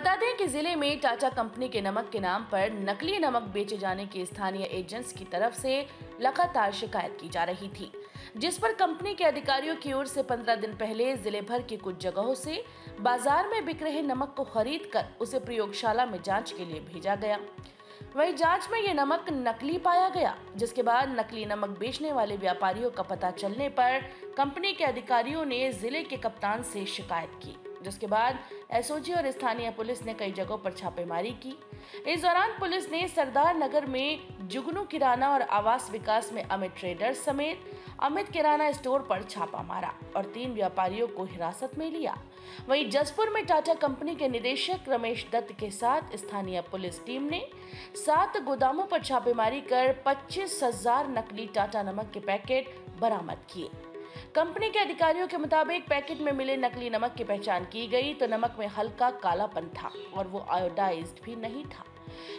बता दें कि ज़िले में टाटा कंपनी के नमक के नाम पर नकली नमक बेचे जाने की स्थानीय एजेंट्स की तरफ़ से लगातार शिकायत की जा रही थी, जिस पर कंपनी के अधिकारियों की ओर से 15 दिन पहले ज़िले भर की कुछ जगहों से बाज़ार में बिक रहे नमक को खरीद कर उसे प्रयोगशाला में जाँच के लिए भेजा गया। वही जाँच में ये नमक नकली पाया गया, जिसके बाद नकली नमक बेचने वाले व्यापारियों का पता चलने पर कंपनी के अधिकारियों ने ज़िले के कप्तान से शिकायत की, जिसके बाद एसओजी और स्थानीय पुलिस ने कई जगहों पर छापेमारी की। इस दौरान पुलिस ने सरदार नगर में जुगनू किराना और आवास विकास में अमित ट्रेडर्स समेत अमित किराना स्टोर पर छापा मारा और तीन व्यापारियों को हिरासत में लिया। वहीं जसपुर में टाटा कंपनी के निदेशक रमेश दत्त के साथ स्थानीय पुलिस टीम ने सात गोदामों पर छापेमारी कर पच्चीस हज़ार नकली टाटा नमक के पैकेट बरामद किए। कंपनी के अधिकारियों के मुताबिक पैकेट में मिले नकली नमक की पहचान की गई तो नमक में हल्का कालापन था और वो आयोडाइज भी नहीं था।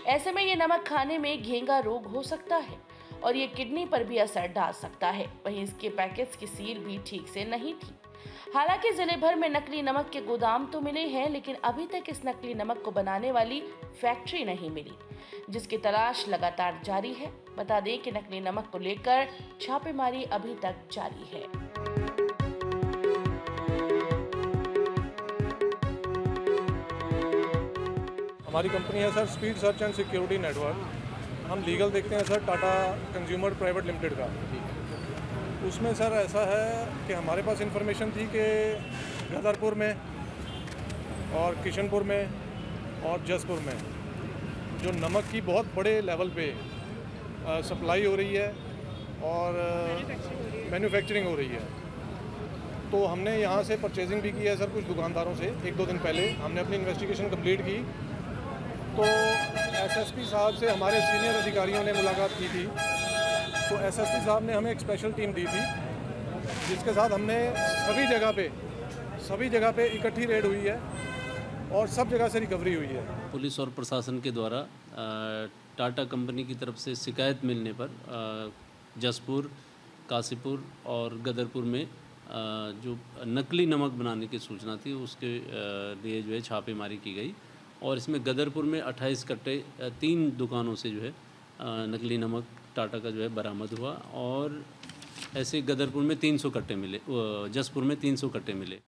ऐसे में ये नमक खाने में घेंगा रोग हो सकता है और ये किडनी पर भी असर डाल सकता है। वहीं इसके पैकेट्स की सील भी ठीक से नहीं थी। हालाँकि ज़िले भर में नकली नमक के गोदाम तो मिले हैं, लेकिन अभी तक इस नकली नमक को बनाने वाली फैक्ट्री नहीं मिली, जिसकी तलाश लगातार जारी है। बता दें कि नकली नमक को लेकर छापेमारी अभी तक जारी है। हमारी कंपनी है sir speed search and security network हम लीगल देखते हैं sir Tata consumer private limited का। उसमें सर ऐसा है कि हमारे पास इंफॉर्मेशन थी कि गदरपुर में और किशनपुर में और जसपुर में जो नमक की बहुत बड़े लेवल पे सप्लाई हो रही है और मैन्युफैक्चरिंग हो रही है। तो हमने यहाँ से परचेजिंग भी की है सर कुछ दुकानदारों से एक दो दिन पहले हमने अपनी इन्वेस्टिगेशन कंप्लीट की। तो एसएसपी साहब से हमारे सीनियर अधिकारियों ने मुलाकात की थी। तो एसएसपी साहब ने हमें एक स्पेशल टीम दी थी, जिसके साथ हमने सभी जगह पे, सभी जगह पे इकट्ठी रेड हुई है और सब जगह से रिकवरी हुई है। पुलिस और प्रशासन के द्वारा टाटा कंपनी की तरफ़ से शिकायत मिलने पर जसपुर, काशीपुर और गदरपुर में जो नकली नमक बनाने की सूचना थी, उसके लिए जो है छापेमारी की गई और इसमें गदरपुर में 28 कट्टे तीन दुकानों से जो है नकली नमक टाटा का जो है बरामद हुआ और ऐसे गदरपुर में 300 कट्टे मिले जसपुर में 300 कट्टे मिले।